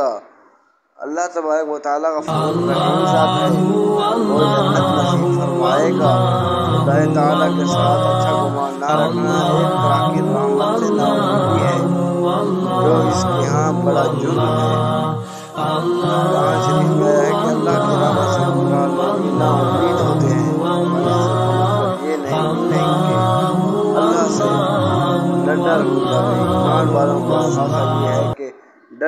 का अल्लाह तबारक व तआला का फजल साथ है वो जन्नत नसीब फरमाएगा खुदाए तआला के साथ अच्छा गुमान ना रखना एक तरह की मामला से होती है जो इसके यहाँ बड़ा जुर्म है शरीफ में है कि अल्लाह होते हैं ये नहीं अल्लाह से ईमान वालों का है